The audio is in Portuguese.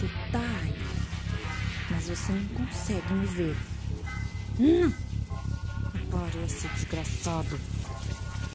Você tá aí, mas você não consegue me ver. Hum, aparece, desgraçado.